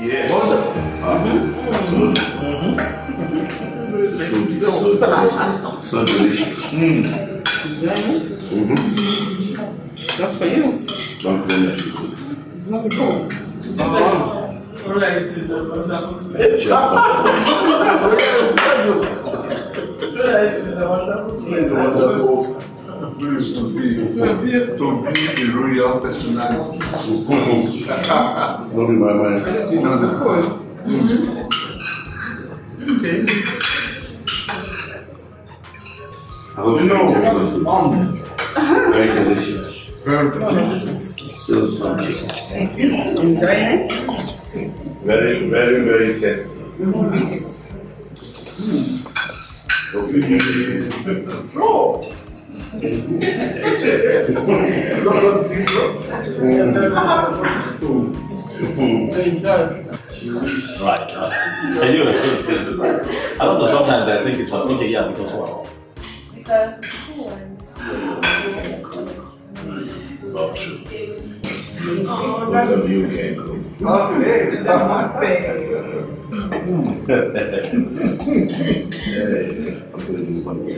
Yeah. Wonderful. Absolutely. So, so delicious. Mm. Mm-hmm. That's for you. Don't blame that you cook. Not at all. Used to be to be a royal personality. Don't be my man. No, no. Okay. I hope you know. Very delicious. Very delicious. Still something. Enjoying it? Very, very, very tasty. Draw. Right. Uh, and you I don't know, sometimes I think it's okay, yeah, because what? Because it's cool and Not true. Both of you can cook. Okay, that's my thing. hey, I'm gonna do something.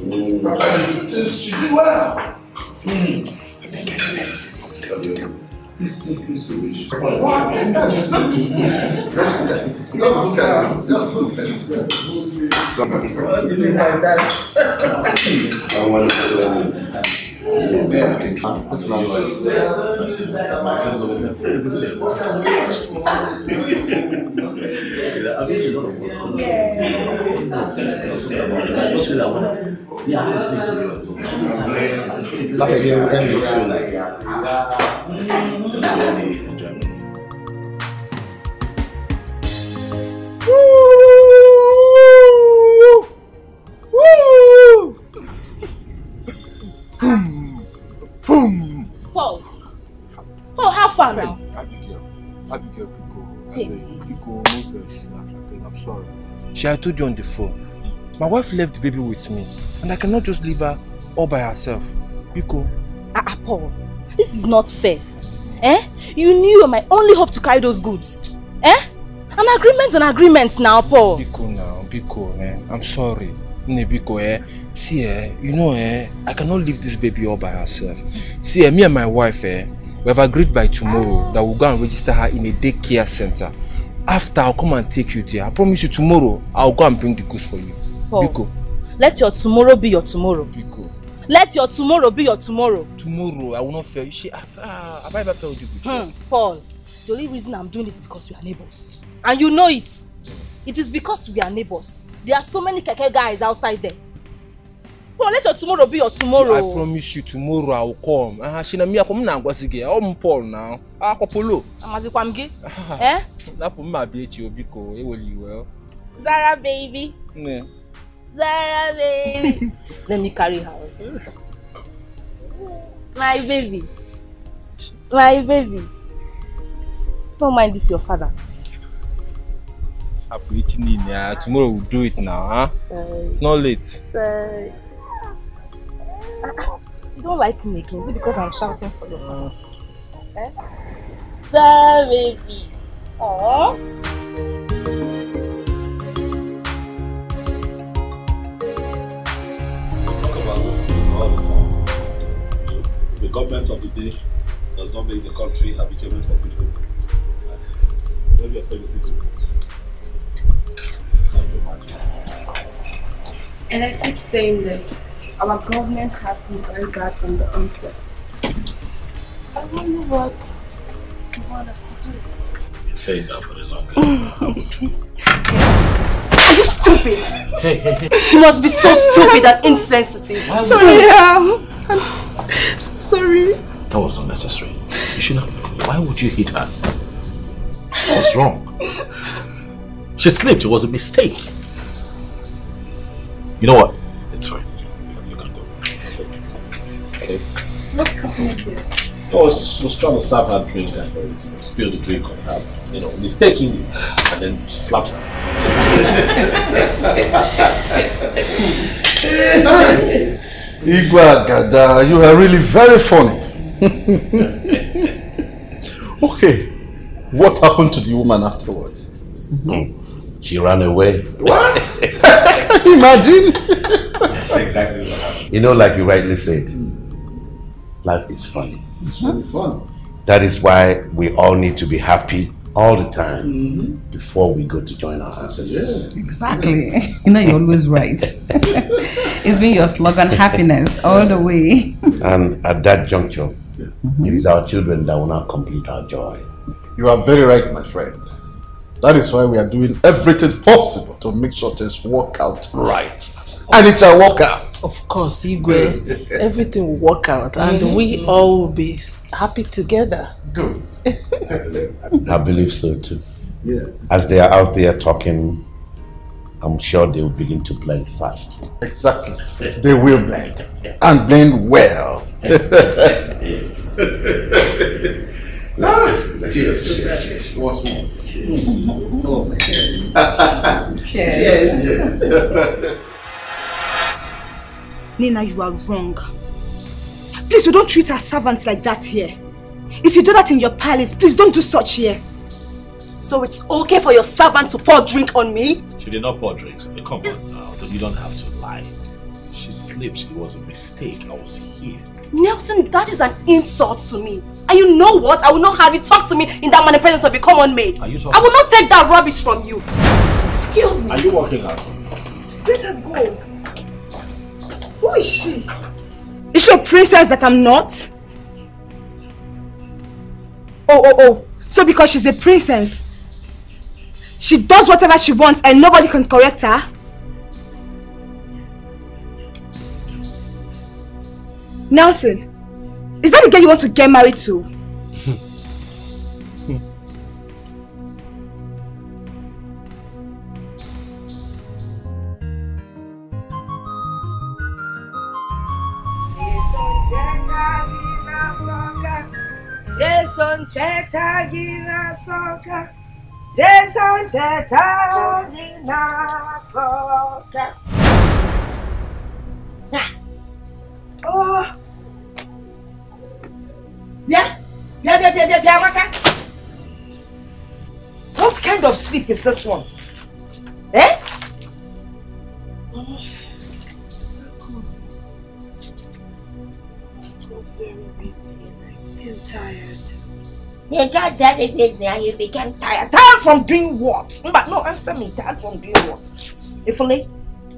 Mm. Just she did well. I want to That's not what I said. I said, my friends always say, "Hey, visit it." I mean, you know, I just feel that one. Yeah, I have faith in you. Laugh again, I end just feel it. like sorry. She, I told you on the phone. My wife left the baby with me, and I cannot just leave her all by herself. Pico. Ah, ah, Paul. This is not fair. Eh? You knew you were my only hope to carry those goods. Eh? An agreement an agreement now, Paul. Pico now, Pico, eh? I'm sorry. Ne, Pico, eh? See, eh? You know, eh? I cannot leave this baby all by herself. See, eh? Me and my wife, eh? We have agreed by tomorrow that we'll go and register her in a daycare center. After, I'll come and take you there. I promise you tomorrow, I'll go and bring the goods for you. Paul. Pico. Let your tomorrow be your tomorrow. Pico. Let your tomorrow be your tomorrow. Tomorrow, I will not fail you. She, have, ah, have I ever told you before? Hmm, Paul. The only reason I'm doing this is because we are neighbors. And you know it. It is because we are neighbors. There are so many keke guys outside there. Paul, let your tomorrow be your tomorrow. I promise you tomorrow I will come. Ah, she na me akom na agwasi gị. Ọ m Paul now. Ah, kwapolo. Amazikwa m gị. Eh? Napụ m ma bịa echi o biko, eweli iwe. Zara baby. Ne. Zara baby. Let me carry her. My baby. My baby. Don't mind this your father. Ah. Tomorrow we'll do it now, huh? Uh, It's not late. uh, you don't like me again. Is it because I'm shouting for your father? Eh? Zara baby. Aww. We talk about those things all the time. The government of the day does not make the country habitable for people. When we are fellow citizens. That's the matter. And I keep saying this. Our government has been very bad from the onset. I wonder what you want us to do. Been saying that for the longest? Are you stupid? Hey, hey, hey. You must be so stupid and insensitive. Sorry, I'm so sorry. That was unnecessary. You should not. Why would you hit her? What's wrong? She slipped. It was a mistake. You know what? It's fine. What's happening here? I was, was trying to serve her drink and uh, spill the drink on her, you know, mistakenly, and then she slapped her. Igwa Gada, you are really very funny. okay, What happened to the woman afterwards? She ran away. What? Can you imagine? That's exactly what happened. You know, like you rightly said, life is funny. It's really fun. That is why we all need to be happy all the time Mm-hmm. before we go to join our ancestors. Yeah. Exactly. You know, you're always right. it's been your slogan, happiness, all the way. And at that juncture, it is our children that will not complete our joy. You are very right, my friend. That is why we are doing everything possible to make sure things work out right. And it shall work out. Of course, Igwe, everything will work out and we all will be happy together. Good. I believe so too. Yeah. As they are out there talking, I'm sure they will begin to blend fast. Exactly. They will blend. And blend well. Ah, cheers. Cheers. Once more. Oh, man. Cheers. Nina, you are wrong. Please, we don't treat our servants like that here. If you do that in your palace, please don't do such here. So it's okay for your servant to pour drink on me? She did not pour drinks. Come on now, you don't have to lie. She slipped. It was a mistake. I was here. Nelson, that is an insult to me. And you know what? I will not have you talk to me in that manner presence of a common maid. Are you talking? I will not take that rubbish from you. Excuse me. Are you walking out? Let her go. Who is she? Is she a princess that I'm not? Oh, oh, oh. So because she's a princess, she does whatever she wants and nobody can correct her? Nelson, is that the girl you want to get married to? Jason Chetagina Soka. Oh. Yeah. Yeah, yeah, yeah, yeah, yeah, Waka. What kind of sleep is this one? Eh? I'm very busy feel tired. You got very busy and you became tired. Tired from doing what? But no, answer me. Tired from doing what? If Ifele,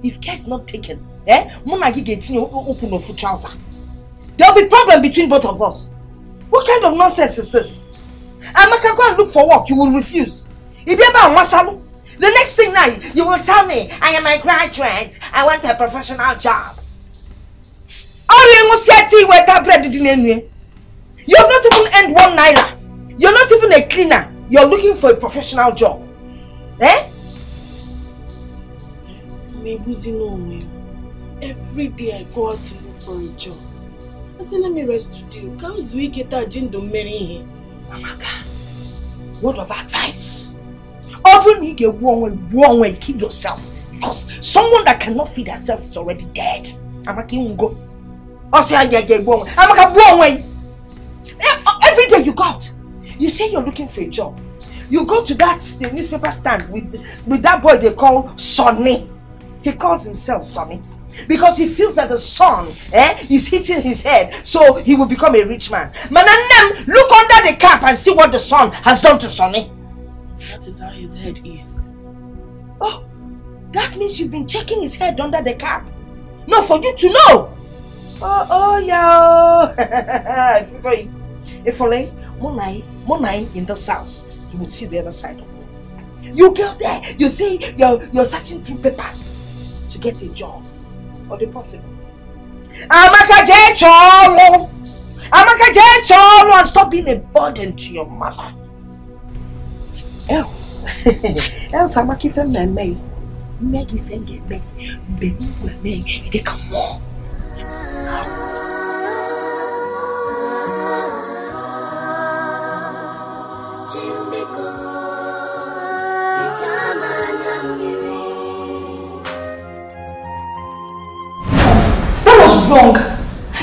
if care is not taken, eh? Mona get you open of trouser. There'll be problem between both of us. What kind of nonsense is this? Amaka, go and look for work. You will refuse. If ever wasalu, the next thing now you will tell me I am a graduate. I want a professional job. You have not even earned one naira. You're not even a cleaner. You're looking for a professional job. Eh? Every day I go out to look for a job. I say let me rest today. Come Zuiketa Jindo Mary. Word of advice. Open you get one way, one way, kill yourself. Because someone that cannot feed herself is already dead. Amaka Ungo. say, I get one way. Amaka one way. Every day you go out. You say you're looking for a job. You go to that the newspaper stand with with that boy they call Sonny. He calls himself Sonny. Because he feels that the sun eh, is hitting his head, so he will become a rich man. Mananem, look under the cap and see what the sun has done to Sonny. That is how his head is. Oh, that means you've been checking his head under the cap. No, for you to know. Oh, oh, yeah. you only Monai, Monai in the south, you would see the other side of it. You go there, you say you're you're searching through papers to get a job. Or the possible. Amaka je cholo. Amaka je cholo and stop being a burden to your mother. Else, else Amaka ife mmemme mmegi ife ga-eme mgbe m gweme dịka That was wrong.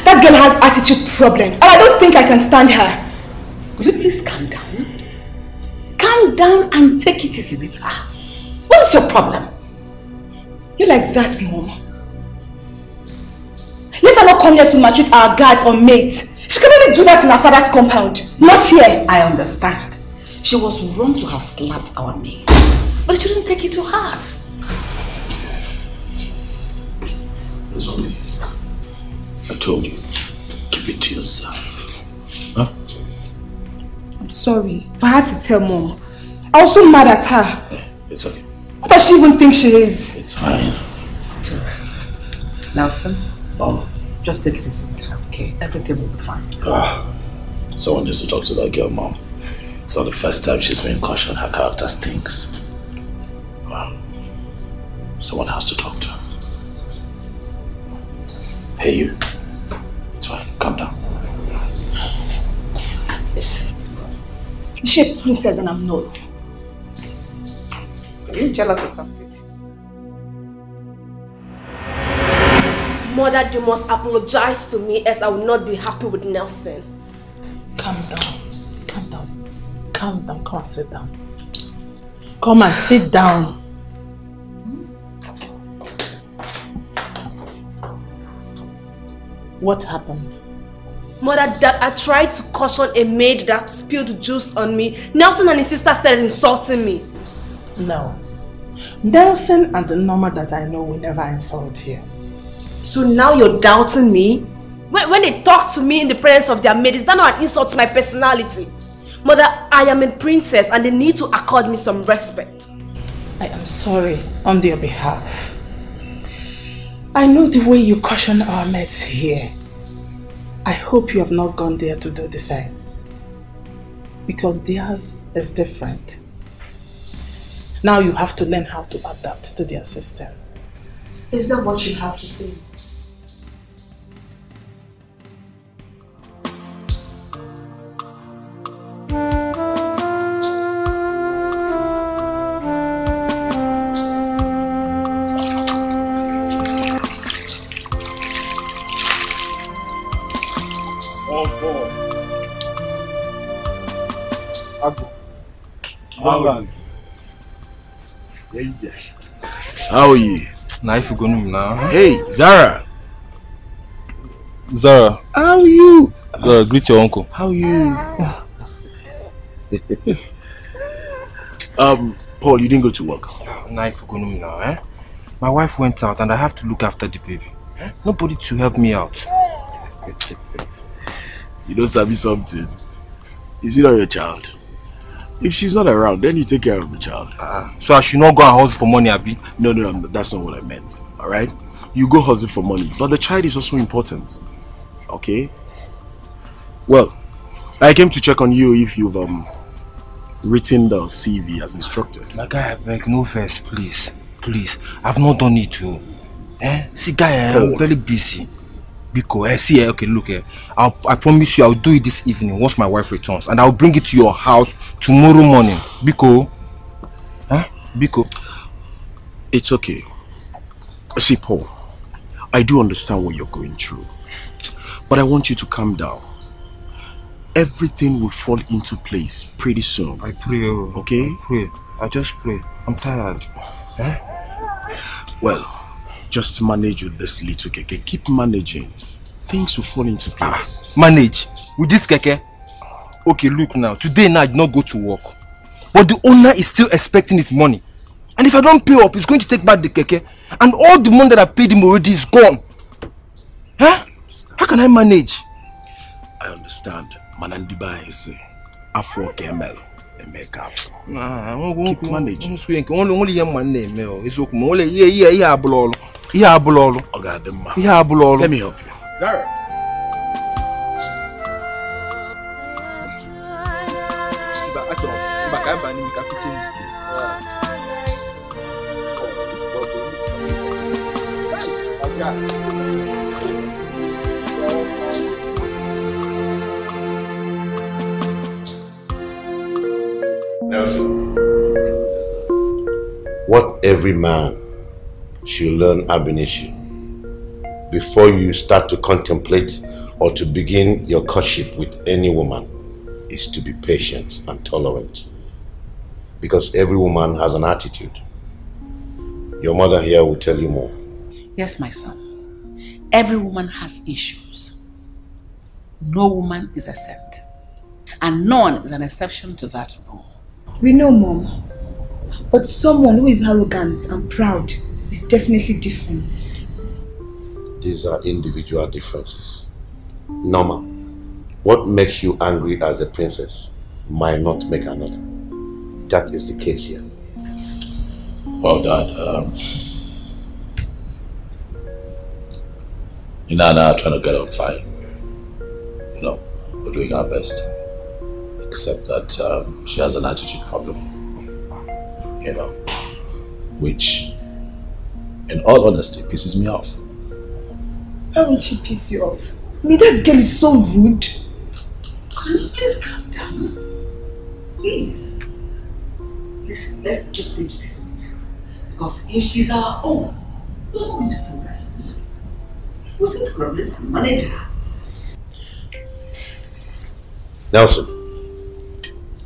That girl has attitude problems and I don't think I can stand her. Will you please calm down? calm down and take it easy with her. What is your problem? You're like that, Mom? Let her not come here to maltreat our guards or maids. She can only do that in her father's compound, not here. I understand. She was wrong to have slapped our maid. But you shouldn't take it to heart. What's wrong with you? I told you, keep it to yourself. Huh? I'm sorry, but I had to tell Mom. I was so mad at her. It's okay. What does she even think she is? It's fine. It's alright. Nelson, oh, just take it easy with her, okay? Everything will be fine. Ah, someone needs to talk to that girl, mom. It's not the first time she's been cautioned her character stinks. Well, someone has to talk to her. Hey, you. It's fine. Calm down. Is she a princess and I'm not? Are you jealous or something? Mother, you must apologize to me as I will not be happy with Nelson. Calm down. Come and sit down. Come and sit down. What happened? Mother, that I tried to caution a maid that spilled juice on me. Nelson and his sister started insulting me. No. Nelson and the Norma that I know will never insult you. So now you're doubting me? When, when they talk to me in the presence of their maid, is that not an insult to my personality? Mother, I am a princess and they need to accord me some respect. I am sorry on their behalf. I know the way you caution our mates here. I hope you have not gone there to do the same. Because theirs is different. Now you have to learn how to adapt to their system. Is that what you have to say? How are you? Na if you go now. Hey, Zara. Zara. How are you? Zara, greet your uncle. How are you? um, Paul, you didn't go to work. Na if you go now, eh? My wife went out and I have to look after the baby. Eh? Nobody to help me out. You don't sabi something. Is it not your child? If she's not around, then you take care of the child. Uh, so I should not go and hustle for money, Abi? No, no, no, that's not what I meant. Alright? You go hustle for money, but the child is also important. Okay? Well, I came to check on you if you've um written the CV as instructed. My guy, I beg, no verse, please. Please. I've not done it too. Eh? See, guy, eh, I'm Oh. very busy. Because, eh, see, eh, okay, look, eh, I'll, I promise you I'll do it this evening once my wife returns. And I'll bring it to your house tomorrow morning. Biko. Huh? Biko. It's okay. See, Paul, I do understand what you're going through. But I want you to calm down. Everything will fall into place pretty soon. I pray, oh. Okay? I pray. I just pray. I'm tired. Eh? Well, just manage with this little keke. Keep managing. Things will fall into place. Manage. With this keke. Okay, look now. Today now I did not go to work. But the owner is still expecting his money. And if I don't pay up, he's going to take back the keke. And all the money that I paid him already is gone. Huh? How can I manage? I understand. Manandiba is Afro Kemel. Emeka. Nah, Keep managing. Only man name. It's okay. Only yeah yeah yeah abulolo. Yeah abulolo. Ogadema. Yeah abulolo. Let me help you. Zara. Nelson. What every man should learn ab initio before you start to contemplate or to begin your courtship with any woman is to be patient and tolerant. Because every woman has an attitude. Your mother here will tell you more. Yes, my son. Every woman has issues. No woman is exempt. And none is an exception to that rule. We know, Mom. But someone who is arrogant and proud is definitely different. These are individual differences. Norma, what makes you angry as a princess might not make another. That is the case here. Well, Dad, um, Nina and I are trying to get on fine. You know, we're doing our best. Except that um, she has an attitude problem. You know, which, in all honesty, pisses me off. How will she piss you off? I mean, that girl is so rude. Can you please calm down. Please. Listen, let's just take it easy. Because if she's our own, we'll be different. right? We'll sit to it and manage her. Nelson,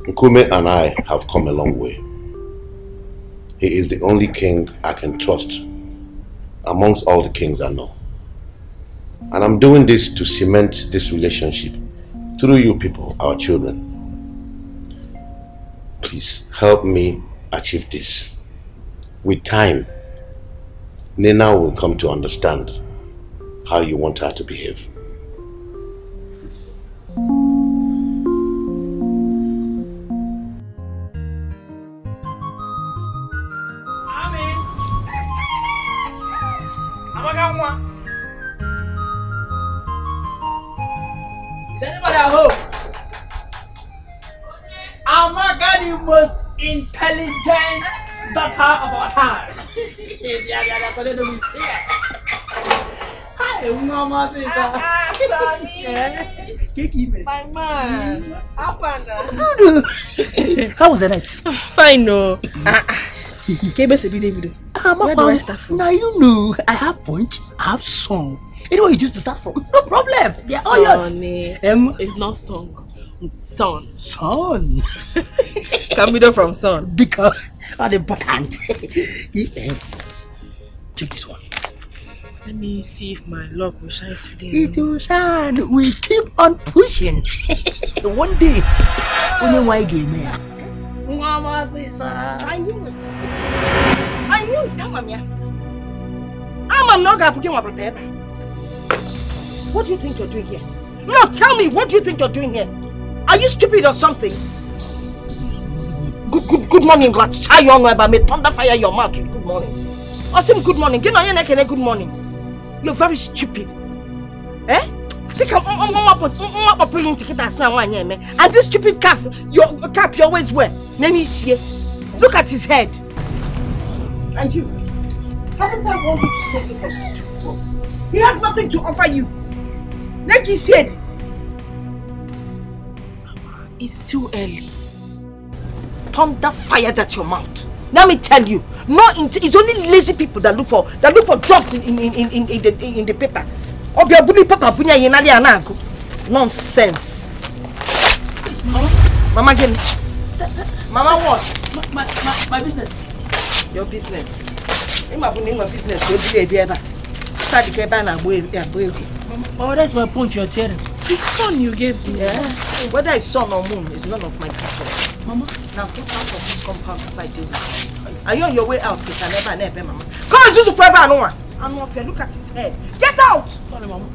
Nkume and I have come a long way. He is the only king I can trust amongst all the kings I know. And I'm doing this to cement this relationship through you people, our children. Please help me achieve this. With time, Nina will come to understand how you want her to behave. Amaka intelligent daughter of our time. Yeah, yeah, yeah, but they don't see it. Hi, mama sister. Kiki, My man. Apana. Good. How was the night? Fine, no. Kebe Sebi Davido. Where do I start from? Now you know I have punch, I have song. Anyway, you choose to start from. No problem. Yeah, all yours. Sonny. Um, It's not song. Son. son. Camido from son. Because are important. Take this one. Let me see if my luck will shine today. It will shine. We keep on pushing. One day, only one game. Mama sister. I knew it. I knew it. Tell me. I'm to. What do you think you're doing here? No, tell me, what do you think you're doing here? Are you stupid or something? Good, good, good morning, God. Try your know may thunder fire your mouth good morning. Awesome, good morning. Get on your neck and good morning. You're very stupid. Eh? Think I'm up putting ticket as now one year, man. And this stupid cap, your cap you always wear. Let me see. Look at his head. And you. Haven't I you to stay because this stupid? He has nothing to offer you. Like he said. It's too early. Thunder fired at your mouth. Let me tell you, no, it's only lazy people that look for that look for jobs in in in in, in the in the paper. Obi abuni paper punya yena dia anago. Nonsense. Mama again. Mama what? My, my, my business. Your business. Ima bu ni my business so di ebi eba. Sadi ke ba na eri agbo eri. Oh, that's my punch you're tearing. The son you gave me. Yeah. Whether it's sun or moon is none of my business. Mama. Now get out of this compound if I with you. Are you on your way out? Get never never, mama. Come on, Zuzu Kweba Anua. Anua, look at his head. Get out! Sorry, mama.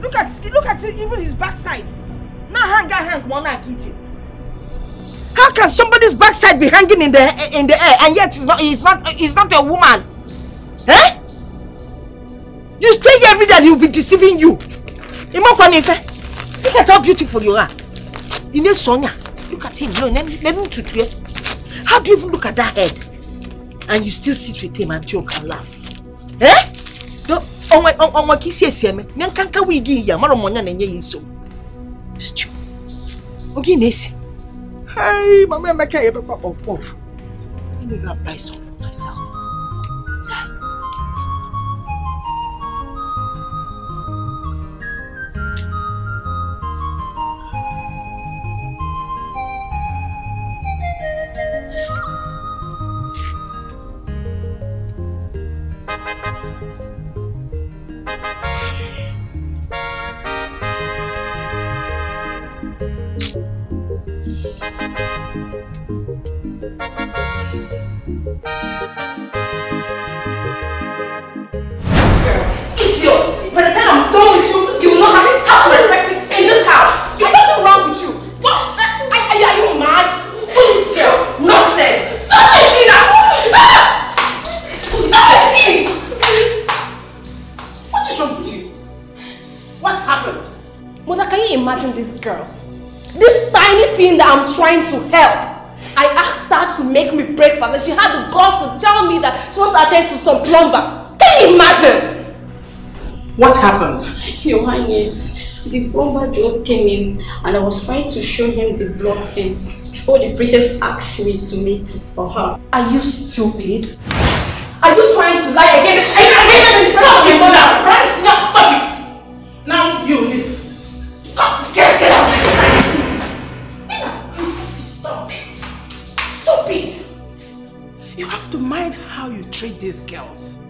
Look at look at it, even his backside. Now hang that hang one kitchen. How can somebody's backside be hanging in the in the air and yet he's not he's not he's not a woman? Eh? You stay every day he'll be deceiving you. Look at how beautiful you are. Ine Sonia. Look at him. No, let him to How do you even look at that head? And you still sit with him and joke and laugh. Eh? ọnwa ka isi esi eme nye nka nka wigi ya mara ụmụ ya na-enye ya nsogbu oge na-esi Hey, mama Emeka ya ebekwa kpọf kpọf Let me go and buy some myself. And I was trying to show him the blood scene before the princess asked me to make it for her. Are you stupid? Are you trying to lie again? You again stop me, mother? Right now, stop it! Now you. Stop! Get, get out of this house! Stop this! Stop it! You have to mind how you treat these girls.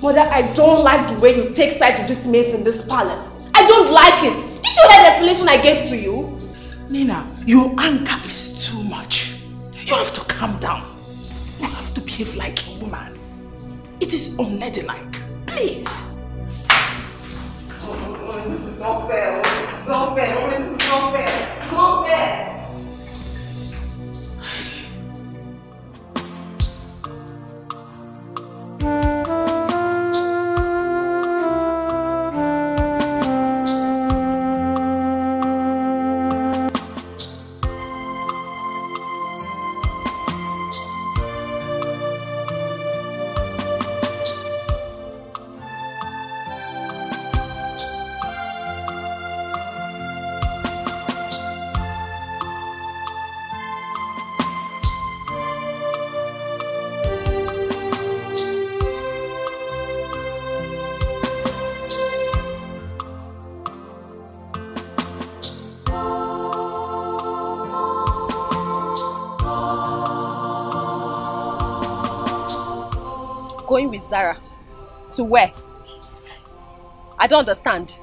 Mother, I don't like the way you take sides with these maids in this palace. I don't like it. Did you hear the explanation I gave to you? Nina, your anger is too much. You have to calm down. You have to behave like a woman. It is unladylike. Please. Oh, oh, oh, this is not fair. This not fair. This is not fair. It's not fair. With Zara. To where? I don't understand.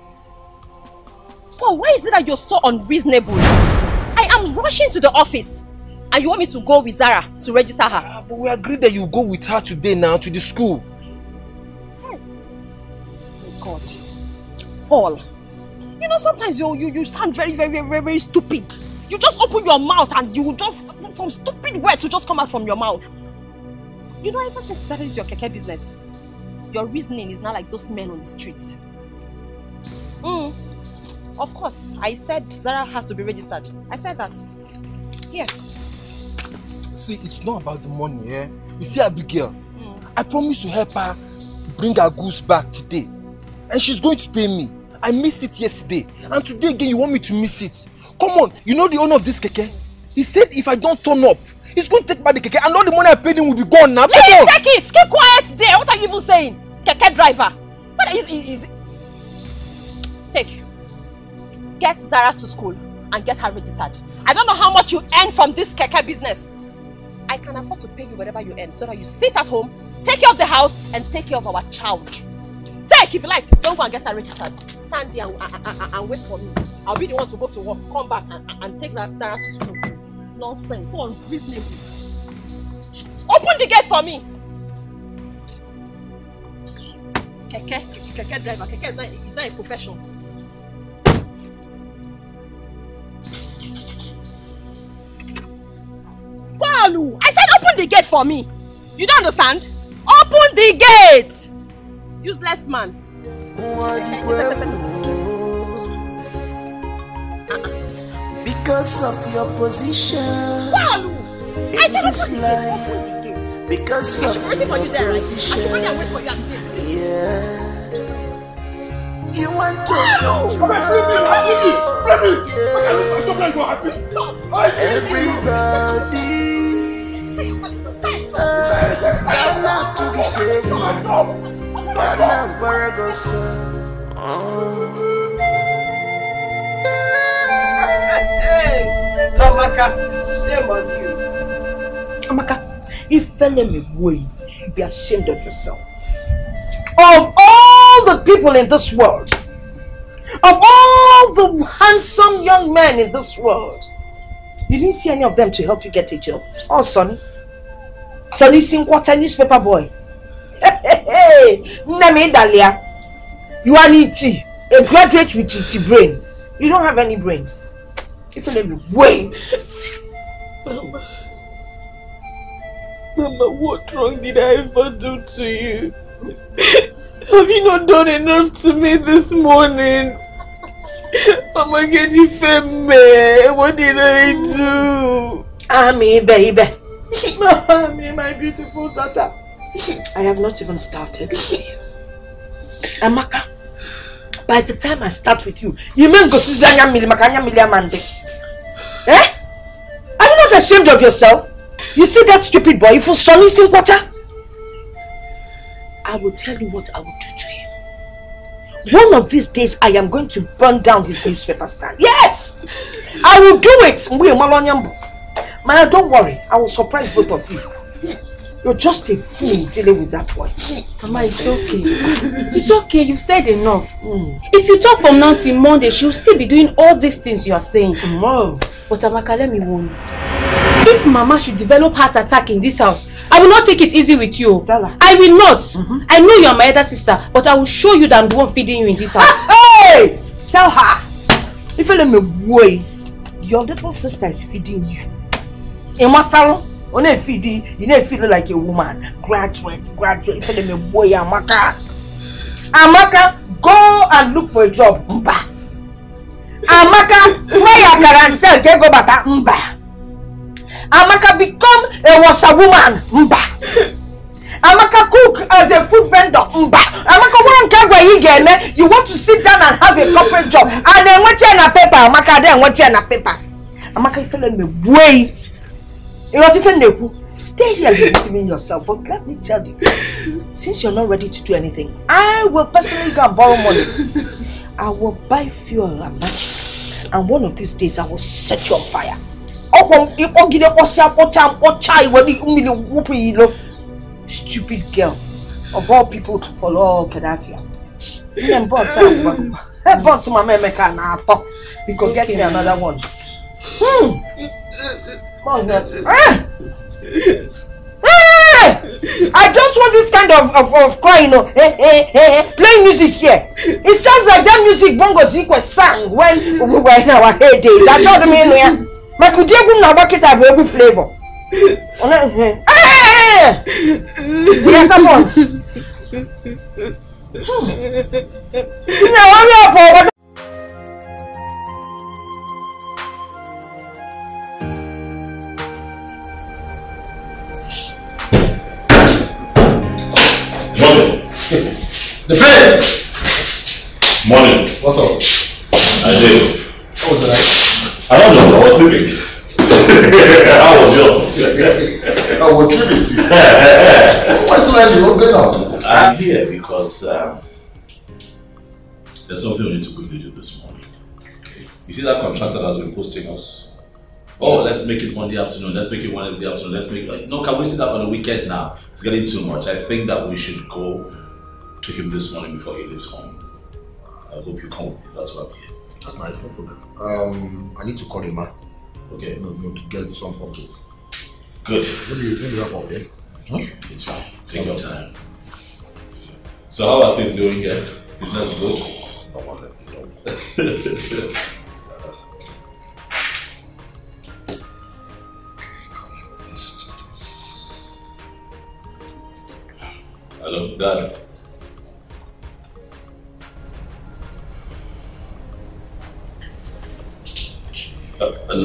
Paul, why is it that you're so unreasonable? I am rushing to the office. And you want me to go with Zara to register her? Ah, but we agreed that you go with her today now to the school. Oh God. Paul, you know sometimes you, you, you sound very, very, very, very stupid. You just open your mouth and you just, some stupid words will just come out from your mouth. You know, ever since you started your keke business, your reasoning is not like those men on the streets. Mm. Of course, I said Zara has to be registered. I said that. Here. See, it's not about the money, eh? You see Abigail, I promised to help her bring her goods back today. And she's going to pay me. I missed it yesterday. And today again, you want me to miss it. Come on, you know the owner of this keke? He said if I don't turn up, he's going to take back the keke and all the money I paid him will be gone now. Come Please on! take it! Keep quiet there! What are you even saying? Keke driver! What is, is, is... Take. Get Zara to school and get her registered. I don't know how much you earn from this keke business. I can afford to pay you whatever you earn so that you sit at home, take care of the house, and take care of our child. Take if you like. Don't go and get her registered. Stand there and, and, and, and wait for me. I'll be the one to go to work, come back and, and- take Zara to school. Nonsense. So unreasonable. Open the gate for me. Keke, keke driver. Keke is not, is not a profession. Paulu, I said open the gate for me. You don't understand? Open the gate. Useless man. Because of your position Paulu, I said this life, gate. Open the gate. because of should for you your there, right? I should wait and wait position, for you at the gate. yeah. You want to Paulu! control, yeah. Everybody, uh, Ghana to the shade, Ghana Baragosa. Amaka, shame on you. Amaka, if fella me boy, you should be ashamed of yourself. Of all the people in this world, Of all the handsome young men in this world, you didn't see any of them to help you get a job. Oh, Sonny. Sonny Sinkwata newspaper boy. Hey, hey, hey. Name Dalia. You are an ET, a graduate with ET brain. You don't have any brains. If you let me wait. Mama. Mama, what wrong did I ever do to you? Have you not done enough to me this morning? Mama, get you me. What did I do? Ami, baby. Mommy, my beautiful daughter. I have not even started. Amaka, by the time I start with you, you mean go see Danya Mili Makanya Mili Amande? Eh? Are you not ashamed of yourself? You see that stupid boy, you son is water? I will tell you what I will do to him. One of these days, I am going to burn down his newspaper stand. Yes! I will do it! Maya, don't worry. I will surprise both of you. You're just a fool dealing with that boy. Mama, it's okay. It's okay, you said enough. Hmm. If you talk from now till Monday, she'll still be doing all these things you are saying. Mom. But Amaka, let me warn you. If Mama should develop heart attack in this house, I will not take it easy with you. I will not. Mm-hmm. I know you are my elder sister, but I will show you that I'm the one feeding you in this house. Ah, hey! Tell her! If you let me wait, your little sister is feeding you. In my a feeding, you feeling like a woman. Graduate, graduate. If you let me wait, Amaka. Amaka, go and look for a job. Mba. Amaka, fry akara and sell Tego Bata. Mba. Amaka, become a washerwoman. Mba. Amaka cook as a food vendor. Mba. Amaka kagwa you get me. You want to sit down and have a corporate job. And then what you na paper? Amaka what you na paper? Amaka is telling me way. You want to neku? Stay here and deceiving yourself. But let me tell you, since you're not ready to do anything, I will personally go and borrow money. I will buy fuel and matches. And one of these days I will set you on fire. Stupid girl. Of all people to follow Kedafia. Nne m bọs a bọs mama Emeka na-atọ. Biko get me another one. Hmm. Girl. Ah! I don't want this kind of, of, of crying, no. Hey, hey, hey, hey. Playing music here. It sounds like that music Bongo Zikwe sang when we were in our heydays. I told him in here. My kudiegu na bucket ah! have every flavor. Hey! Yeah, come on. Now hurry up, oh, What's up? I did. How was night? I don't know, I was sleeping. How was yours? I was sleeping too. Why so early? What's going on? I'm here because um, there's something we need to quickly do this morning. You see that contractor that's been posting us? Oh, let's make it Monday afternoon. Let's make it Wednesday afternoon. Let's make it. No, can we see that on the weekend now? It's getting too much. I think that we should go to him this morning before he leaves home. I hope you come with me. That's why I'm here. That's nice, no problem. Um, I need to call him man. Okay. No, no, to get some photos. Good. Maybe, maybe wrap up, yeah? It's fine. Take your time. So how are things doing here? Business good? No one let me know. Hello, Dad.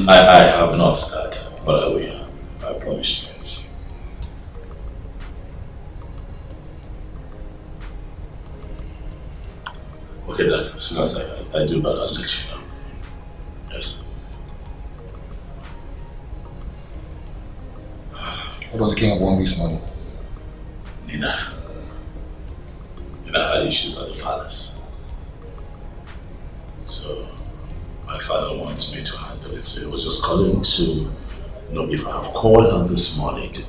I, I have not, Dad, but I will. I promise you. Okay, Dad. As soon as I, I do that, I'll let you know. Yes. What does the king of one week's money? Nina. Nina had issues at the palace. Calling to know if I have called her this morning to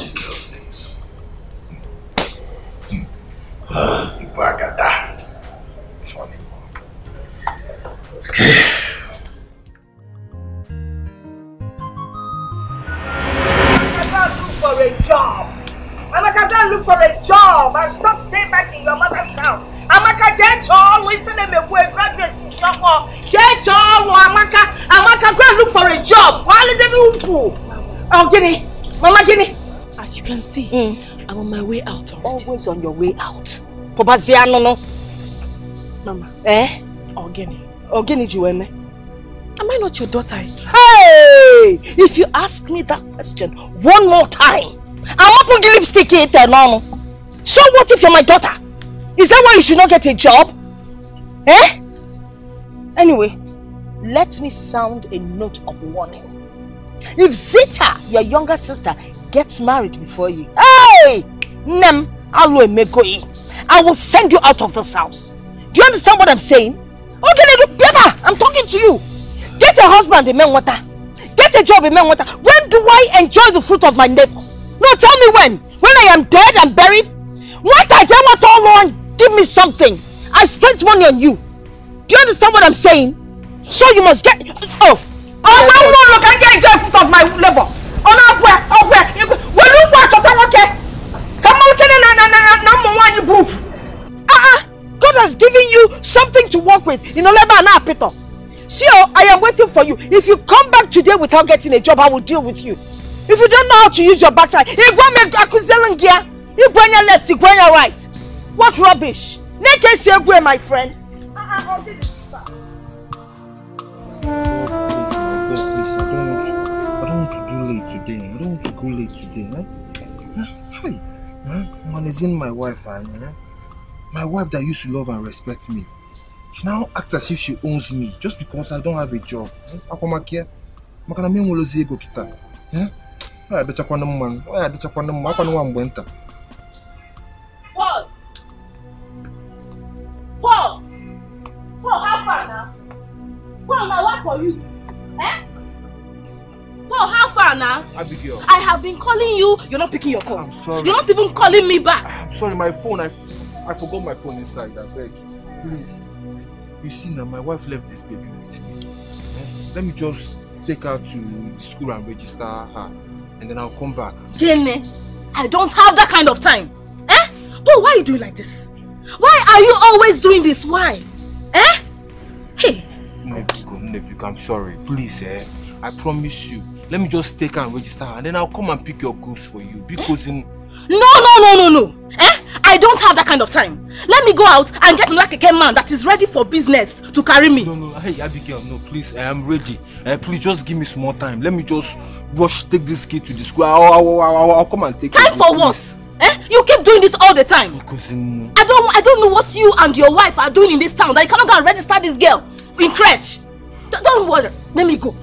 You I'm on my way out already. Always on your way out. Pobazia no no. Mama. Eh? Ogini. Ogini Jiweme. Am I not your daughter? Hey! If you ask me that question one more time, I'm not putting lipstick in there no. So what if you're my daughter? Is that why you should not get a job? Eh? Anyway, let me sound a note of warning. If Zita, your younger sister, gets married before you, hey! Nem, alo emegoi. I will send you out of this house. Do you understand what I'm saying? Okay, Beba, I'm talking to you. Get a husband in water. Get a job in water. When do I enjoy the fruit of my labor? No, tell me when. When I am dead and buried? What I tell what all on? Give me something. I spent money on you. Do you understand what I'm saying? So you must get. Oh, oh, well, no, look, I get enjoy fruit of my labor. Where, oh where? Will you watch what I okay? Come on, can na na na na you boo. Ah ah, God has given you something to work with. You know, labor na. See, oh, I am waiting for you. If you come back today without getting a job, I will deal with you. If you don't know how to use your backside, Igwame Akuzelan gear, Igwanya left, Igwanya right. What rubbish? Neke Segwe, my friend. God, today. I don't want to go late today. Eh? Hi. Eh? Man, is in my wife, eh? my wife that used to love and respect me. She now acts as if she owns me just because I don't have a job. Eh? Akwamakia. Makana mi nwolozi ego kita. Eh? Ọ ya adịchakwana mma. Ọ ya adịchakwana mma. Akwana nwa mgbe nta. Paul! Paul! Paul, how far now? Paul, now what for you? Eh? Paul, how far now? Abigail. I have been calling you. You're not picking your call. I'm sorry. You're not even calling me back. I'm sorry, my phone. I, I forgot my phone inside. I beg. Please. You see now, my wife left this baby with me. Eh? Let me just take her to the school and register her. And then I'll come back. Gene, I don't have that kind of time. Eh? Paul, why are you doing like this? Why are you always doing this? Why? Eh? Hey, Nebiko, Nebiko, I'm sorry. Please, eh? I promise you. Let me just take her and register her. And then I'll come and pick your goods for you. Because in... no, no, no, no, no. Eh? I don't have that kind of time. Let me go out and get another keke man that is ready for business to carry me. No, no, hey, Abigail, no, please. I am ready. Eh, please just give me some more time. Let me just rush, take this kid to the school. I'll, I'll, I'll, I'll come and take Time for what? Eh? You keep doing this all the time. Because in... I don't I don't know what you and your wife are doing in this town that you cannot go and register this girl in crèche. D- don't worry. Let me go.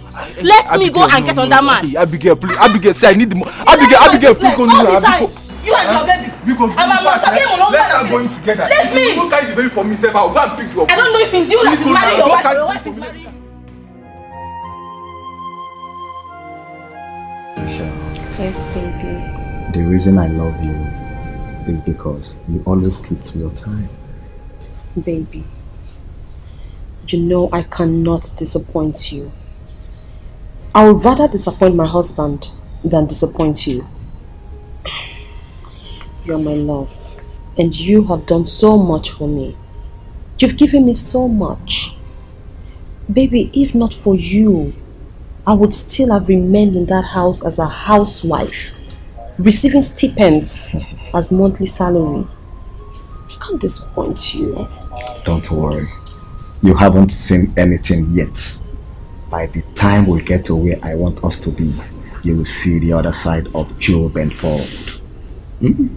Let me go and no, get no, on that man. Hey, Abigail, please. Abigail, say I need the money. Abigail, Abigail, please go. all no, the time. Abigail. You and your baby. Because I'm a master game alone. Let's start going together. Let me. You don't carry the baby for me, sef. I'll go and pick you up. I don't know if it's you that is Biko, marrying your wife your wife is for me. marrying. Yes, baby. The reason I love you is because you always keep to your time. Baby. You know I cannot disappoint you. I would rather disappoint my husband than disappoint you. You're my love. And you have done so much for me. You've given me so much. Baby, if not for you, I would still have remained in that house as a housewife, receiving stipends as monthly salary. I can't disappoint you. Don't worry. You haven't seen anything yet. By the time we get to where I want us to be, you will see the other side of Job and Ford. Hmm?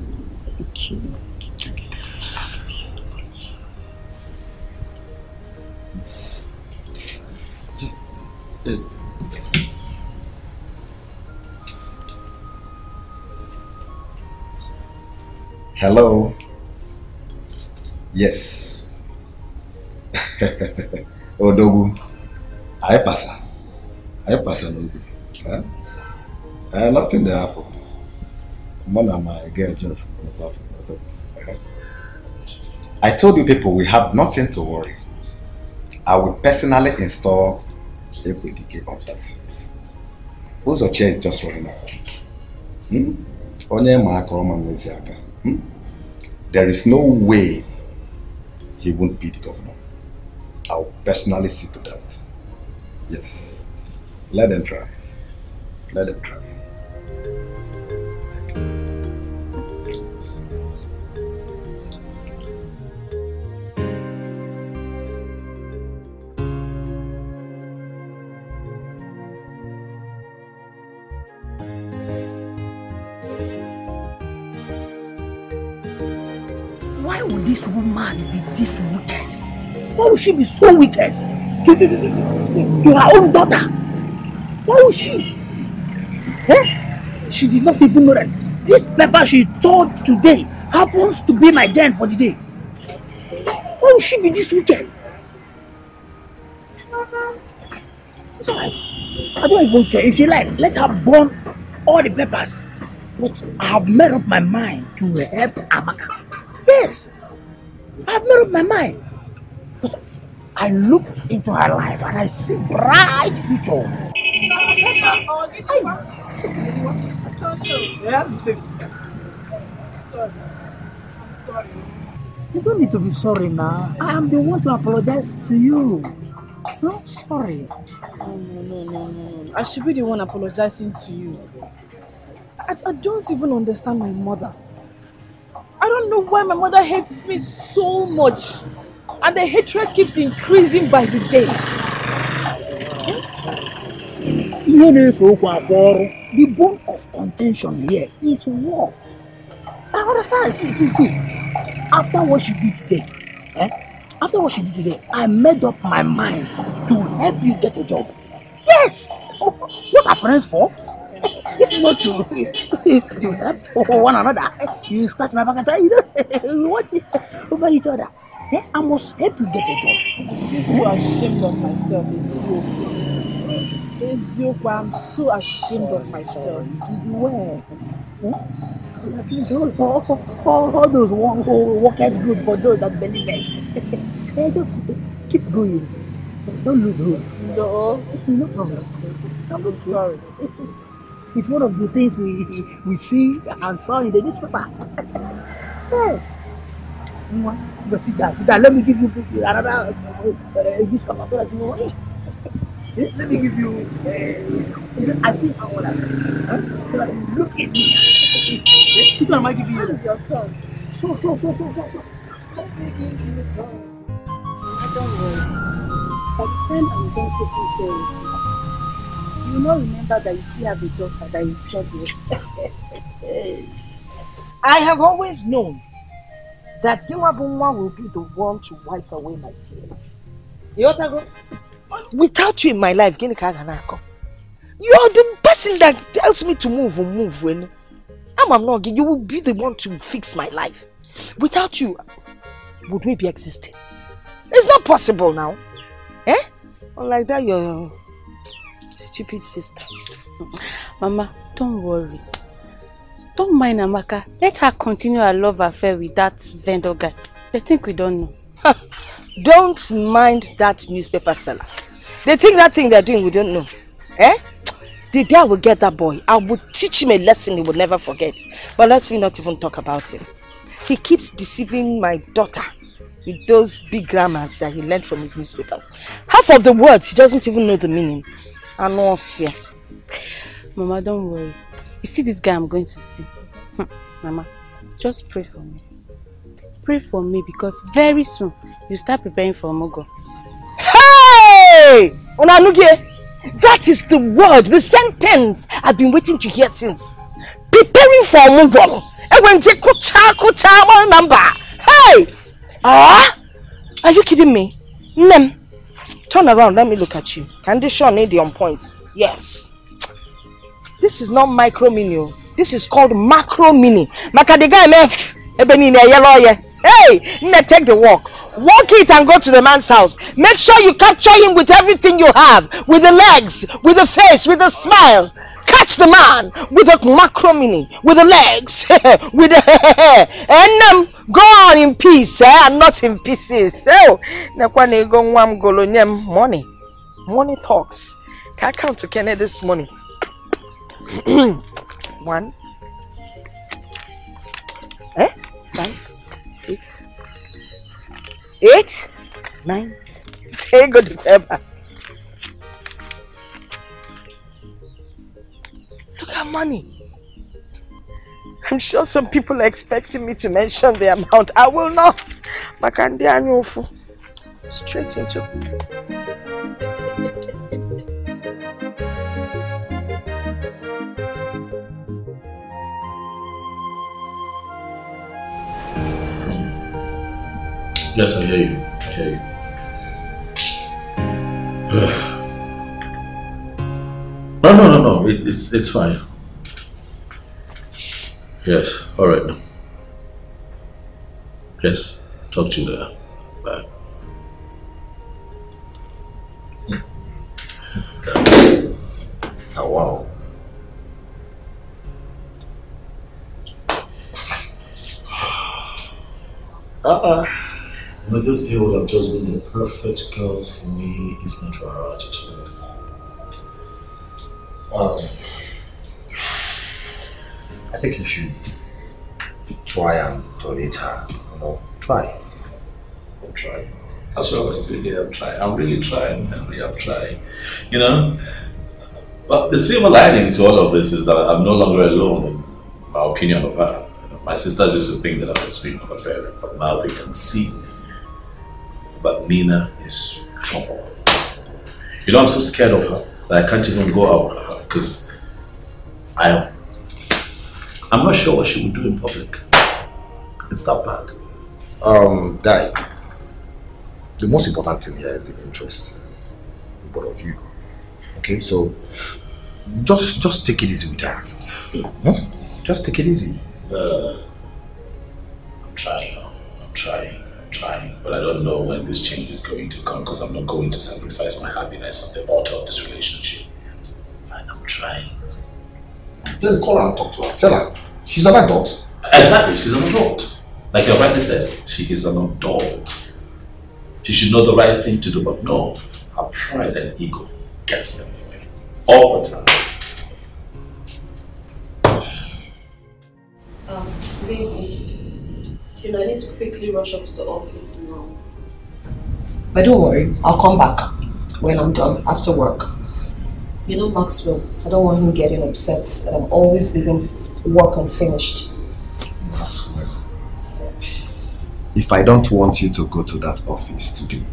Hello. Yes. Odogu. I pass. I pass Odogu. Huh? Uh, nothing there happen. One of my girl just. I told you people we have nothing to worry. I will personally install a PDK on that seat. A chair is just running around? Hmm? Onye ma aka. Hmm? There is no way he won't be the governor. I will personally see to that. Yes. Let them try. Let them try. Why would this woman be this wicked? Why would she be so wicked? To, to, to, to, to her own daughter? Why would she? Eh? She did not even know that this pepper she told today happens to be my den for the day. Why would she be this wicked? It's alright. I don't even care. If she like, let her burn all the peppers. But I have made up my mind to help Amaka. Yes. I have made up my mind. I looked into her life and I see bright future. You don't need to be sorry now. I am the one to apologize to you. No, sorry. No, no, no, no, no. I should be the one apologizing to you. I, I don't even understand my mother. I don't know why my mother hates me so much. And the hatred keeps increasing by the day. Ihe na-eso okwu akwa ọrụ. The bone of contention here is work. I understand. See, see, see. After what she did today, eh? After what she did today, I made up my mind to help you get a job. Yes. Oh, what are friends for? If not to, to help one another, you scratch my back and say, you know, we watch over each other. Eh? I must help you get a job. I feel so ashamed of myself, Ezio. Ezio, I'm so ashamed of myself. Where? Eh? At least all, all, all, all those one who work out good for those that believe it. eh, just keep going. Don't lose hope. No. No problem. I'm sorry. It's one of the things we we see and saw in the newspaper. yes. Mwah. But sit down, sit down. Let me give you another uh, newspaper so that you know. Let me give you. Uh, you know, I think I want? So that you look at me. One give you? your? So, so, so, so, so, so. Let me give you. Don't worry. By the time I'm done taking care of you, you will not remember that you still have a daughter that you shared with. I have always known that Yewabunwa will be the one to wipe away my tears. Without you in my life, ga? You're the person that helps me to move and move when I'm not you will be the one to fix my life. Without you, would we be existing? It's not possible now. Eh? Unlike that, your stupid sister. Mama, don't worry. Don't mind Amaka. Let her continue her love affair with that vendor guy. They think we don't know. Don't mind that newspaper seller. They think that thing they're doing we don't know. Eh? The I will get that boy, I will teach him a lesson he will never forget. But let me not even talk about him. He keeps deceiving my daughter with those big grammars that he learned from his newspapers. Half of the words he doesn't even know the meaning. I know of fear. Mama, don't worry. You see this guy I'm going to see? Hmm, Mama, just pray for me. Pray for me because very soon you start preparing for Mogo. Hey! That is the word, the sentence I've been waiting to hear since. Preparing for Mugon. Ewenje kucha kucha one number. Hey! Ah! Are you kidding me? Nem. Turn around, let me look at you. Condition need on point. Yes. This is not micro mini. oh. This is called macro mini. Maka the guy ye. Hey, nne take the walk. Walk it and go to the man's house. Make sure you capture him with everything you have. With the legs, with the face, with the smile. Catch the man with a macro mini, with the legs, with the and um, go on in peace, eh, and not in pieces. So, nekwa na ego nwa m golo money. Money talks. Can I come to Kenneth this money? One. Eh? Five, six, eight, nine. Hey, go to paper. Look at money. I'm sure some people are expecting me to mention the amount. I will not. Makandi anyofu. Straight into. Yes, I hear you. I hear you. no, no, no, no. It, it's it's fine. Yes. All right. now. Yes. Talk to you later. Bye. Oh, wow. Uh-uh. Know, this girl would have just been the perfect girl for me if not for her attitude. Um, I think you should try and tolerate her. You know, try. I'm trying. That's why we're still here. I'm trying. I'm really trying. I'm really trying. You know? But the silver lining to all of this is that I'm no longer alone in my opinion of her. My sisters used to think that I was being overbearing, but now they can see that Nina is trouble. You know, I'm so scared of her that I can't even go out with her because I am. I'm not sure what she would do in public. It's that bad. Um, guy, the most important thing here is the interest in both of you. Okay, so just just take it easy with her. Hmm? Just take it easy. Uh, I'm trying. I'm trying. I'm trying. But I don't know when this change is going to come because I'm not going to sacrifice my happiness on the altar of this relationship. And I'm trying. Then call her and talk to her. Tell her she's an adult. Exactly. She's an adult. Like you rightly said, she is an adult. She should know the right thing to do, but no, her pride and ego gets in the way all the time. Um, baby, you know, I need to quickly rush up to the office now. But don't worry, I'll come back when I'm done after work. You know, Maxwell, I don't want him getting upset that I'm always leaving work unfinished. Maxwell. If I don't want you to go to that office today,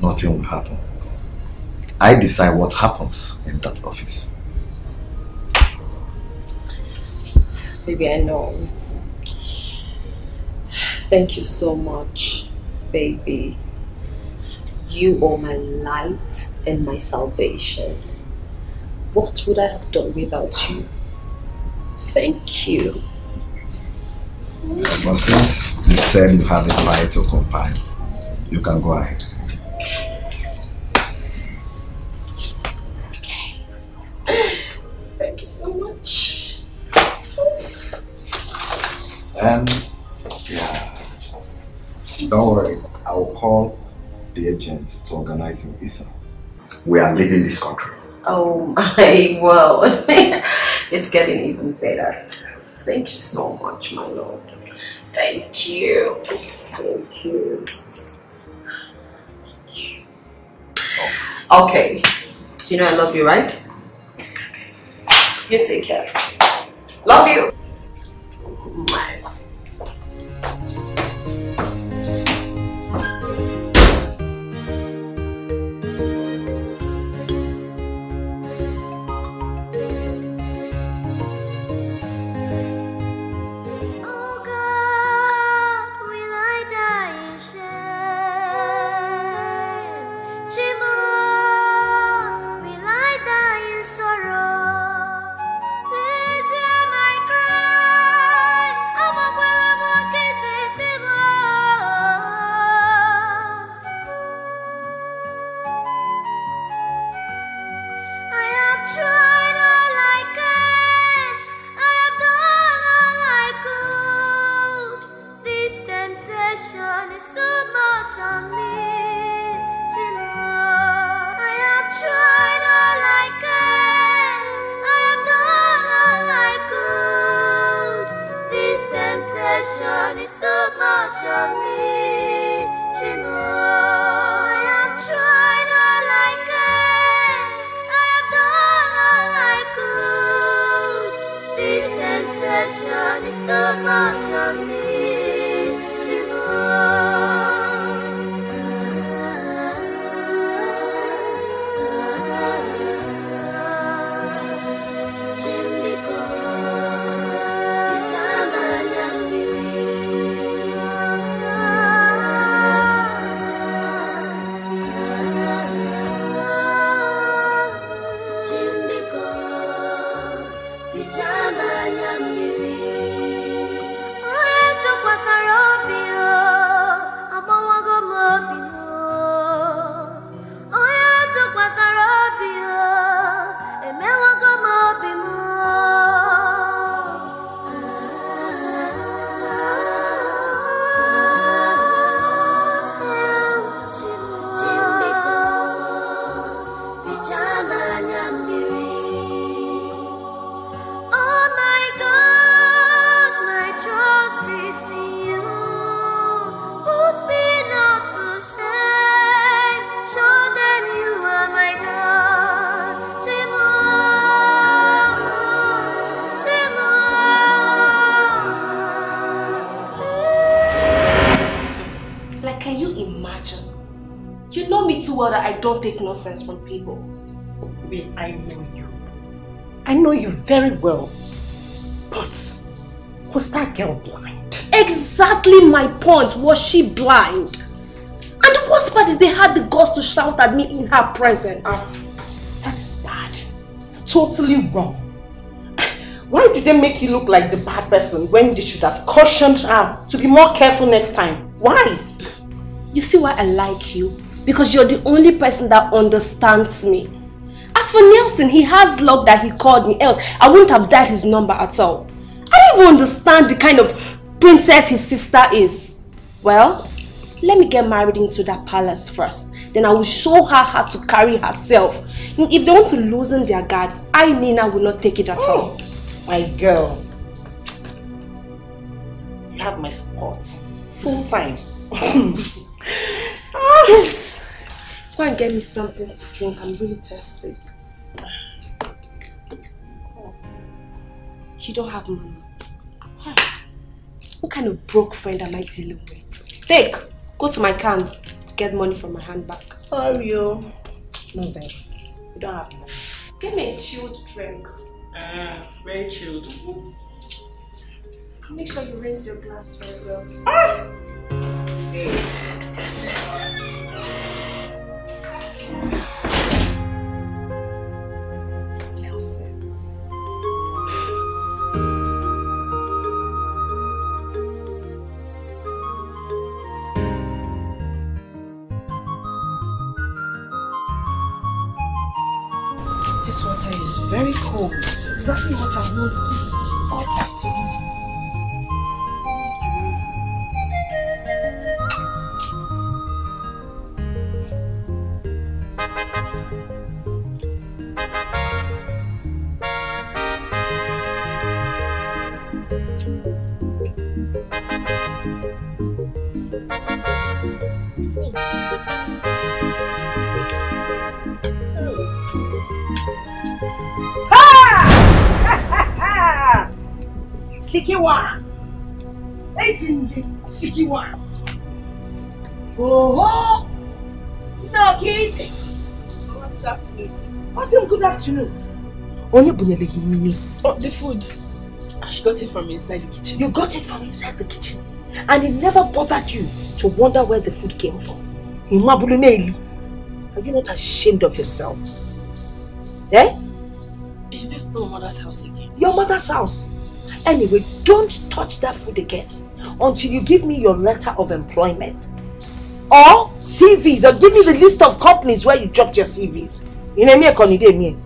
nothing will happen. I decide what happens in that office. Maybe I know. Thank you so much, baby. You are my light and my salvation. What would I have done without you? Thank you. But since you said you have a to compile, you can go ahead. Thank you so much. And yeah, don't worry, I will call the agent to organize your visa. We are leaving this country. Oh my world. it's getting even better. Thank you so much, my lord. Thank you. Thank you. Okay. You know I love you, right? You take care. Love you. Temptation is too much on me. Chimo. I have tried all I can. I have done all I could. This temptation is too much on me. Well that I don't take nonsense from people. Well, I know you. I know you very well. But was that girl blind? Exactly my point. Was she blind? And the worst part is they had the guts to shout at me in her presence. Ah, that is bad. Totally wrong. Why did they make you look like the bad person when they should have cautioned her to be more careful next time? Why? You see why I like you? Because you're the only person that understands me. As for Nelson, he has luck that he called me, else I wouldn't have dialed his number at all. I don't even understand the kind of princess his sister is. Well, let me get married into that palace first. Then I will show her how to carry herself. If they want to loosen their guards, I, Nina, will not take it at all. Oh, my girl. You have my support. Full time. Ah. yes. Go and get me something to drink. I'm really thirsty. You don't have money. What kind of broke friend am I dealing with? Take. Go to my can. Get money from my handbag. Sorry, yo. No thanks. You don't have money. Give me a chilled drink. Ah, very chilled. Make sure you rinse your glass very well. Nelson. Sikiwa! Ejimbi Sikiwa! Oho! No, Kitty! What's him good afternoon? Onye bunyele gị nri? Oh, the food. I got it from inside the kitchen. You got it from inside the kitchen. And it never bothered you to wonder where the food came from. Are you not ashamed of yourself? Eh? Is this still mother's house again? Your mother's house. Anyway, don't touch that food again until you give me your letter of employment. Or CVs, or give me the list of companies where you dropped your CVs. You know me.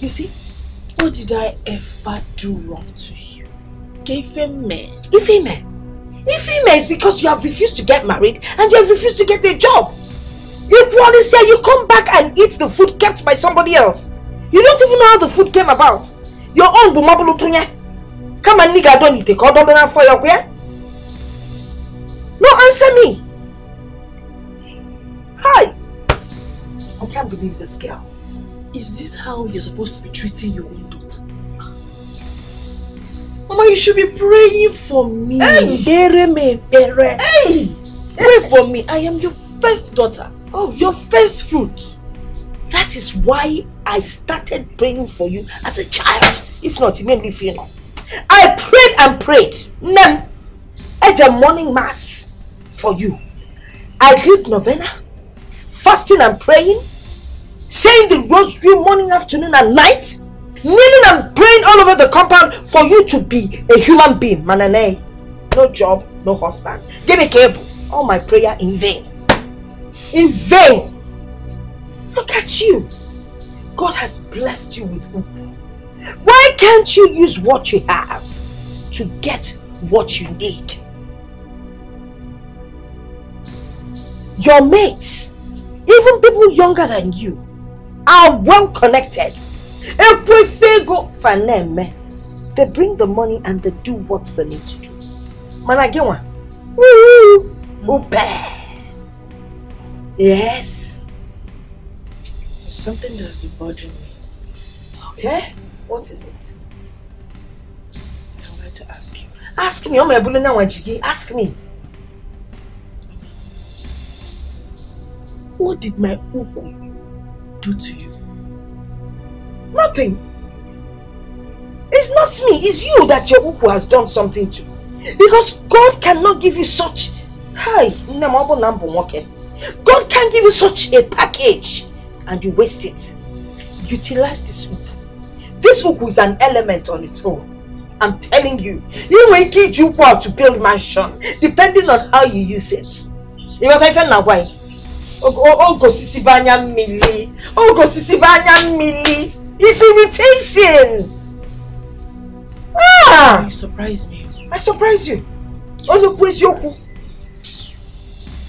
You see? What did I ever do wrong to you? Ifeme. Ifeme. Ifeme is because you have refused to get married and you have refused to get a job. You promise here you come back and eat the food kept by somebody else. You don't even know how the food came about. Your own bumabulu tunye. Come and nigga don't eat a condom for your queer. No, answer me. Hi. I can't believe this girl. Is this how you're supposed to be treating your own daughter? Mama, you should be praying for me. Hey. Bere me, bere. Hey! Pray for me. I am your first daughter. Oh, your first fruit. That is why I started praying for you as a child. If not, you made me feel. I prayed and prayed. Nem. At a morning mass for you. I did novena, fasting and praying. saying the rosary morning, afternoon, and night, kneeling and praying all over the compound for you to be a human being. Manane, no job, no husband. Give me cable. All my prayer in vain. In vain. Look at you. God has blessed you with Uku. Why can't you use what you have to get what you need? Your mates, even people younger than you, are well connected. They bring the money and they do what they need to do. Managewa. Woo! Upe. Mm. Yes. Something that's been bothering me. Okay? What is it? I would like to ask you. Ask me. Oh my bulina wajigi. Ask me. What did my uku do to you? Nothing. It's not me. It's you that your uku has done something to. Because God cannot give you such. Hi, God can't give you such a package and you waste it. Utilize this uku. This uku is an element on its own. I'm telling you, you will teach you how to build mansion depending on how you use it. You know what I now why? Ogo sisi banya mili. Ogo sisi banya mili. It's irritating. Ah! You surprise me. I surprise you. Ozo kwezi yoku.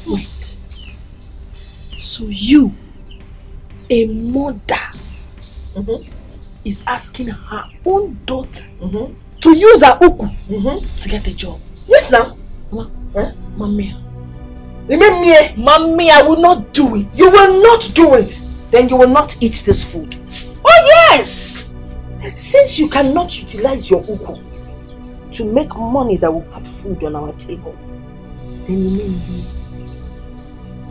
Wait. So you, a mother, mm-hmm. is asking her own daughter mm-hmm. to use her uku mm-hmm. to get a job? Yes, now. Ma, eh? Mean me? Eh? Mommy, I will not do it. You will not do it. Then you will not eat this food. Oh yes! Since you cannot utilize your uku to make money that will put food on our table, then you mean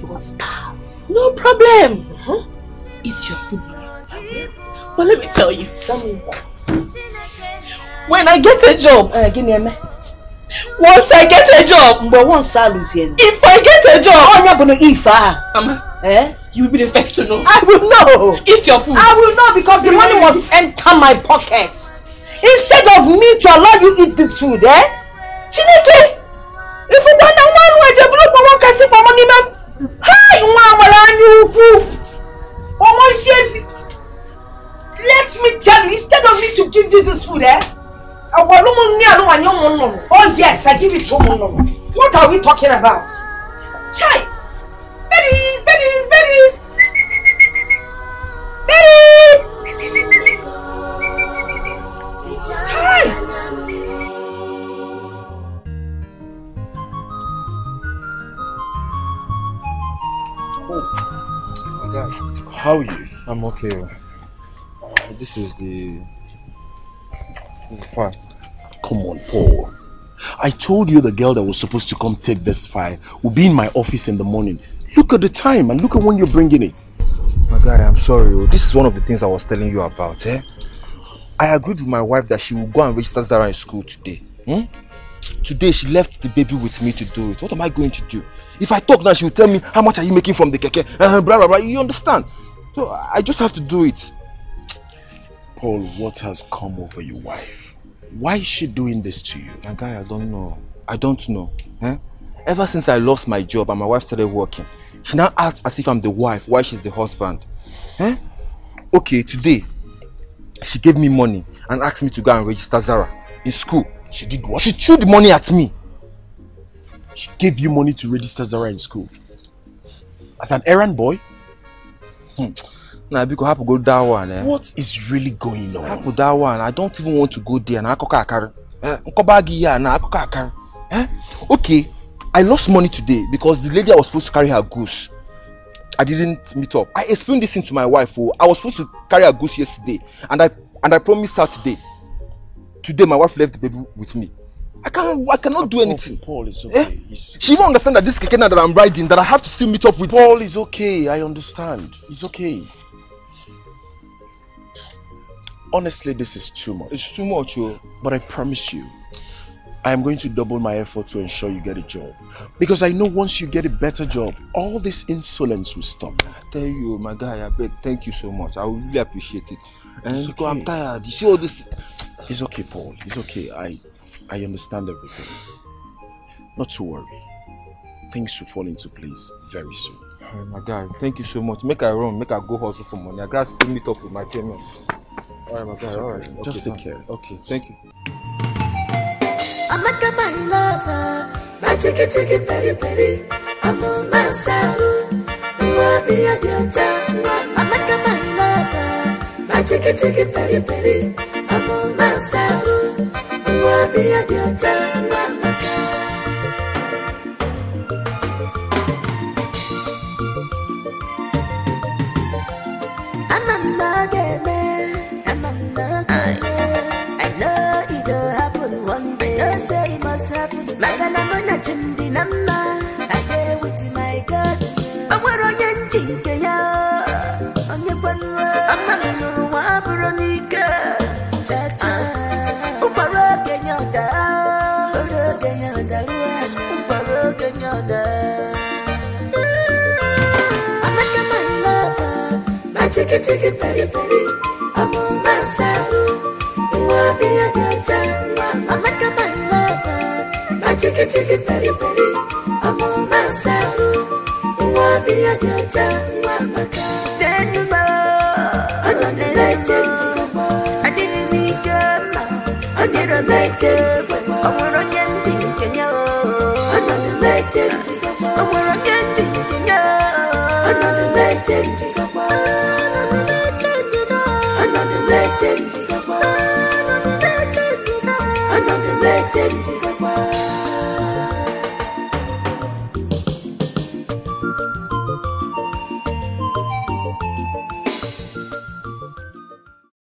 you, will starve. No problem. Eat your food, mommy. I. But let me tell you. Tell me what? When I get a job, Uh, give me a me. once I get a job, But once I lose here. if I get a job, Onya bunu ife ah. Mama, Eh? you will be the first to know. I will know. Eat your food. I will know because the money must enter my pocket. Instead of me to allow you eat this food, eh? Chineke, if you want to one way, just look for one kasi for money, ma'am. Hi, nwa nwere anya ukwu. Ọmọ isi efi. Let me tell you, instead of me to give you this food, eh? Oh yes, I give it to nnụnụ. What are we talking about? Chai! Berries, berries, berries! Berries! Hi! My guy, How are you? I'm okay. Uh, This is the. This is fine. Come on, Paul. I told you the girl that was supposed to come take this file will be in my office in the morning. Look at the time and look at when you're bringing it. My guy, I'm sorry. oh. This is one of the things I was telling you about. Eh? I agreed with my wife that she will go and register Zara in school today. Hmm? Today she left the baby with me to do it. What am I going to do? If I talk now, she will tell me how much are you making from the keke? Uh, blah blah blah. You understand? So I just have to do it. Paul, what has come over your wife? Why is she doing this to you? My guy, I don't know. I don't know. Eh? Ever since I lost my job and my wife started working, she now acts as if I'm the wife while she's the husband. Eh? Okay, today, she gave me money and asked me to go and register Zara in school. She did what? She threw the money at me. She gave you money to register Zara in school. As an errand boy? Nah, because I have to go that one. Eh? What is really going I on? have to that one. I don't even want to go there. Na akụkọ akara. Eh, nkọbagi ya na akụkọ akara. Okay, I lost money today because the lady I was supposed to carry her goods. I didn't meet up. I explained this thing to my wife. Oh, I was supposed to carry her goods yesterday, and I and I promised her today. Today, my wife left the baby with me. I can't. I cannot do anything. Paul, it's eh? okay. It's- She even understand that this keke now that I'm riding, that I have to still meet up with. Paul is okay. I understand. It's okay. Honestly, this is too much. It's too much, oh. But I promise you, I am going to double my effort to ensure you get a job. Because I know once you get a better job, all this insolence will stop. I tell you, my guy, I beg, thank you so much. I will really appreciate it. And It's eh, because I'm tired. You see all this. It's okay, Paul. It's okay. I I understand everything. Not to worry. Things will fall into place very soon. Hey, my guy, thank you so much. Make I run, make I go hustle for money. I gotta still meet up with my payment. Alright, my guy, okay. alright. Just Okay, take care. Okay, thank you. Amaka my lover, my chicky chicky peri peri, I'm on my saddle. Wabi adiota, Amaka my lover, my chicky chicky peri peri, I'm on my saddle. Wabi adiota, My chicky chicky peri peri. I'm on my saddle. Wabi adiota, Amaka my lover, my chicky chicky peri peri, I'm on my saddle. Wabi adiota, Amaka. Then you know, I'm on the legend. I didn't need girl, I need said